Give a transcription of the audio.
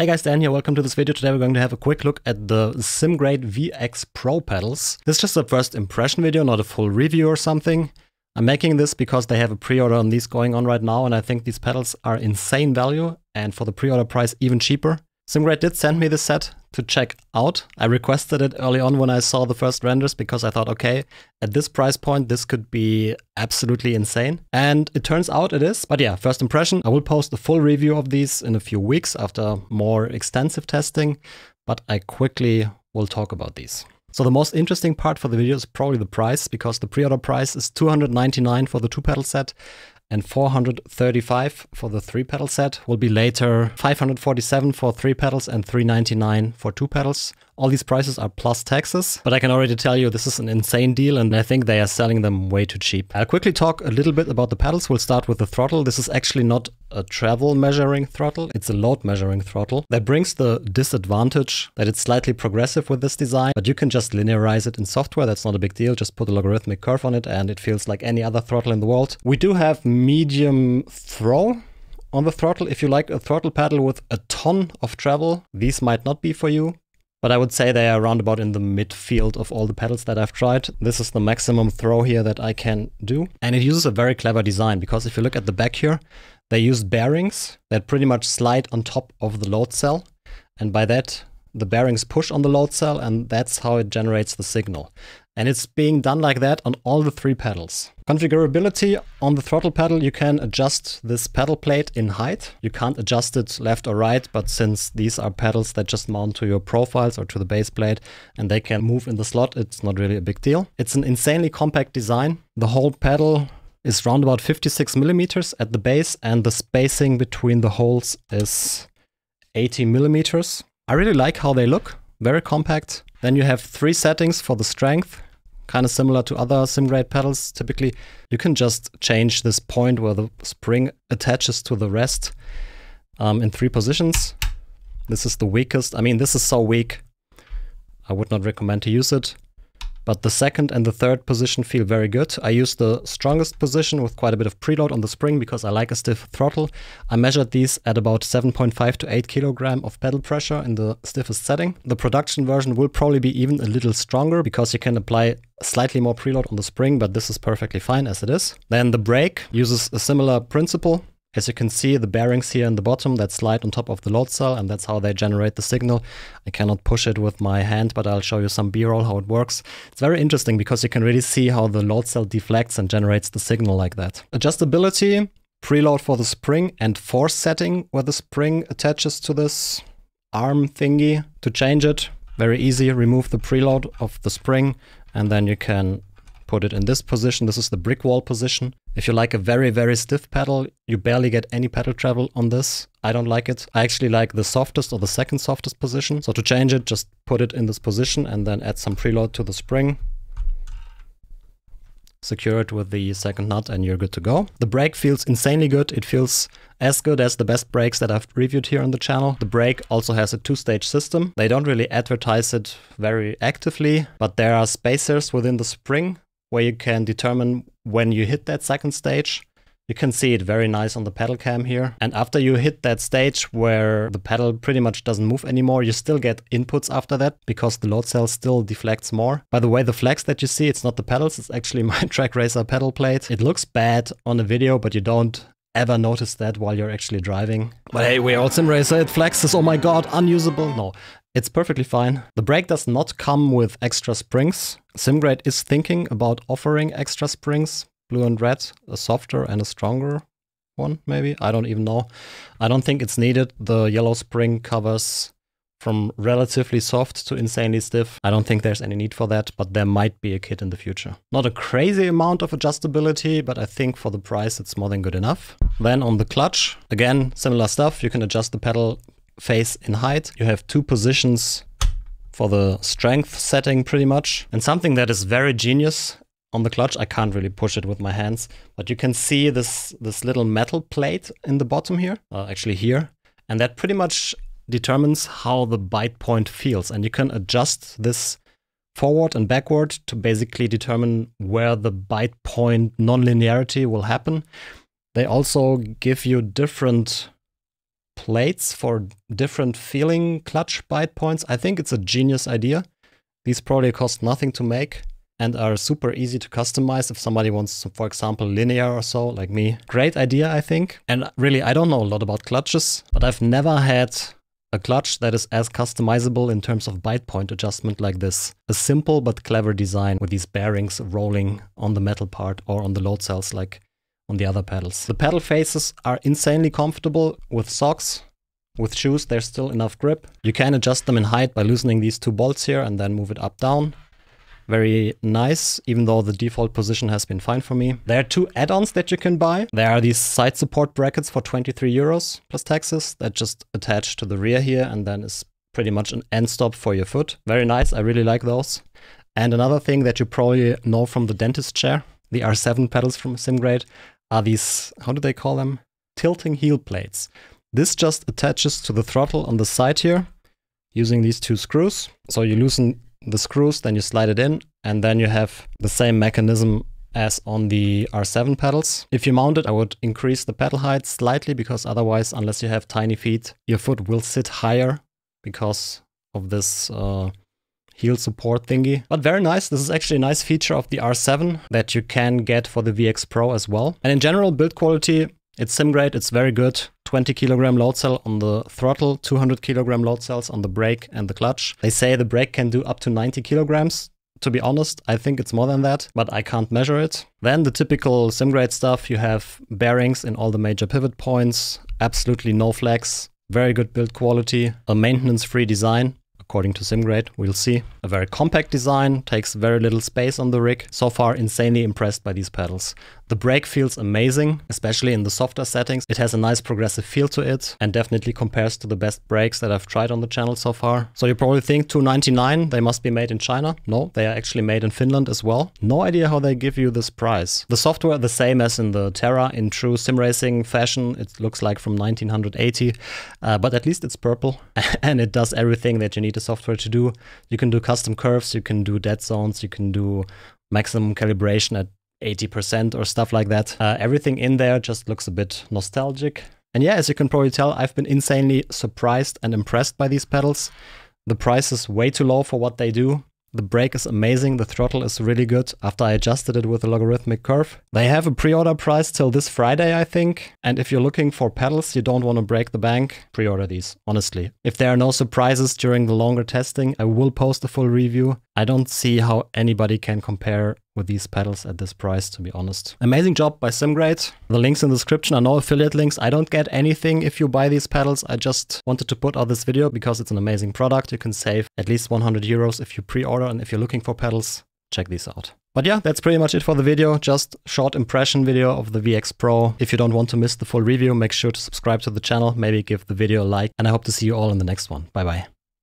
Hey guys, Dan here, welcome to this video. Today we're going to have a quick look at the SimGrade VX Pro pedals. This is just a first impression video, not a full review or something. I'm making this because they have a pre-order on these going on right now and I think these pedals are insane value and for the pre-order price even cheaper. SimGrade did send me the set to check out. I requested it early on when I saw the first renders because I thought, okay, at this price point, this could be absolutely insane. And it turns out it is. But yeah, first impression, I will post a full review of these in a few weeks after more extensive testing, but I quickly will talk about these. So the most interesting part for the video is probably the price because the pre-order price is 299 for the two pedal set and 435 for the three pedal set will be later 547 for three pedals and 399 for two pedals all these prices are plus taxes, but I can already tell you this is an insane deal and I think they are selling them way too cheap. I'll quickly talk a little bit about the pedals. We'll start with the throttle. This is actually not a travel measuring throttle, it's a load measuring throttle. That brings the disadvantage that it's slightly progressive with this design, but you can just linearize it in software. That's not a big deal. Just put a logarithmic curve on it and it feels like any other throttle in the world. We do have medium throw on the throttle. If you like a throttle pedal with a ton of travel, these might not be for you. But I would say they are around about in the midfield of all the pedals that I've tried. This is the maximum throw here that I can do. And it uses a very clever design because if you look at the back here, they use bearings that pretty much slide on top of the load cell. And by that, the bearings push on the load cell and that's how it generates the signal. And it's being done like that on all the three pedals. Configurability on the throttle pedal, you can adjust this pedal plate in height. You can't adjust it left or right, but since these are pedals that just mount to your profiles or to the base plate and they can move in the slot, it's not really a big deal. It's an insanely compact design. The whole pedal is around about 56 millimeters at the base and the spacing between the holes is 80 millimeters. I really like how they look, very compact. Then you have three settings for the strength, kind of similar to other SimGrade pedals. Typically, you can just change this point where the spring attaches to the rest um, in three positions. This is the weakest. I mean, this is so weak. I would not recommend to use it. But the second and the third position feel very good. I use the strongest position with quite a bit of preload on the spring because I like a stiff throttle. I measured these at about 7.5 to 8 kilogram of pedal pressure in the stiffest setting. The production version will probably be even a little stronger because you can apply slightly more preload on the spring, but this is perfectly fine as it is. Then the brake uses a similar principle. As you can see, the bearings here in the bottom that slide on top of the load cell, and that's how they generate the signal. I cannot push it with my hand, but I'll show you some b-roll how it works. It's very interesting because you can really see how the load cell deflects and generates the signal like that. Adjustability, preload for the spring, and force setting where the spring attaches to this arm thingy. To change it, very easy, remove the preload of the spring, and then you can put it in this position. This is the brick wall position. If you like a very, very stiff pedal, you barely get any pedal travel on this. I don't like it. I actually like the softest or the second softest position. So to change it, just put it in this position and then add some preload to the spring. Secure it with the second nut and you're good to go. The brake feels insanely good. It feels as good as the best brakes that I've reviewed here on the channel. The brake also has a two-stage system. They don't really advertise it very actively, but there are spacers within the spring where you can determine when you hit that second stage. You can see it very nice on the pedal cam here. And after you hit that stage where the pedal pretty much doesn't move anymore, you still get inputs after that because the load cell still deflects more. By the way, the flex that you see, it's not the pedals, it's actually my Trak Racer pedal plate. It looks bad on the video, but you don't ever notice that while you're actually driving. But hey, we're all sim racer, it flexes, oh my god, unusable. No, it's perfectly fine. The brake does not come with extra springs. SimGrade is thinking about offering extra springs, blue and red, a softer and a stronger one, maybe. I don't even know. I don't think it's needed. The yellow spring covers from relatively soft to insanely stiff. I don't think there's any need for that, but there might be a kit in the future. Not a crazy amount of adjustability, but I think for the price it's more than good enough. Then on the clutch, again, similar stuff. You can adjust the pedal face in height. You have two positions for the strength setting pretty much. And something that is very genius on the clutch, I can't really push it with my hands, but you can see this, this little metal plate in the bottom here, uh, actually here. And that pretty much determines how the bite point feels. And you can adjust this forward and backward to basically determine where the bite point nonlinearity will happen. They also give you different plates for different feeling clutch bite points. I think it's a genius idea. These probably cost nothing to make and are super easy to customize if somebody wants, for example, linear or so, like me. Great idea, I think. And really, I don't know a lot about clutches, but I've never had a clutch that is as customizable in terms of bite point adjustment like this. A simple but clever design with these bearings rolling on the metal part or on the load cells like on the other pedals. The pedal faces are insanely comfortable with socks. With shoes, there's still enough grip. You can adjust them in height by loosening these two bolts here and then move it up down. Very nice, even though the default position has been fine for me. There are two add-ons that you can buy. There are these side support brackets for 23 euros plus taxes that just attach to the rear here and then is pretty much an end stop for your foot. Very nice, I really like those. And another thing that you probably know from the dentist chair, the R7 pedals from SimGrade, are these, how do they call them? Tilting heel plates. This just attaches to the throttle on the side here using these two screws. So you loosen the screws, then you slide it in, and then you have the same mechanism as on the R7 pedals. If you mount it, I would increase the pedal height slightly because otherwise, unless you have tiny feet, your foot will sit higher because of this uh, heel support thingy. But very nice. This is actually a nice feature of the R7 that you can get for the VX Pro as well. And in general, build quality, it's SimGrade, it's very good. 20 kilogram load cell on the throttle, 200 kilogram load cells on the brake and the clutch. They say the brake can do up to 90 kilograms. To be honest, I think it's more than that, but I can't measure it. Then the typical SimGrade stuff, you have bearings in all the major pivot points, absolutely no flex, very good build quality, a maintenance-free design, according to SimGrade. We'll see. A very compact design, takes very little space on the rig. So far, insanely impressed by these pedals. The brake feels amazing, especially in the softer settings. It has a nice progressive feel to it and definitely compares to the best brakes that I've tried on the channel so far. So you probably think 299, they must be made in China. No, they are actually made in Finland as well. No idea how they give you this price. The software the same as in the Terra in true sim racing fashion. It looks like from 1980, uh, but at least it's purple and it does everything that you need the software to do. You can do custom curves, you can do dead zones, you can do maximum calibration at 80% or stuff like that. Uh, everything in there just looks a bit nostalgic. And yeah, as you can probably tell, I've been insanely surprised and impressed by these pedals. The price is way too low for what they do. The brake is amazing, the throttle is really good after I adjusted it with a logarithmic curve. They have a pre-order price till this Friday, I think. And if you're looking for pedals, you don't want to break the bank, pre-order these, honestly. If there are no surprises during the longer testing, I will post a full review. I don't see how anybody can compare with these pedals at this price, to be honest. Amazing job by SimGrade. The links in the description are no affiliate links. I don't get anything if you buy these pedals. I just wanted to put out this video because it's an amazing product. You can save at least 100 euros if you pre-order and if you're looking for pedals, check these out. But yeah, that's pretty much it for the video. Just short impression video of the VX Pro. If you don't want to miss the full review, make sure to subscribe to the channel, maybe give the video a like, and I hope to see you all in the next one. Bye bye.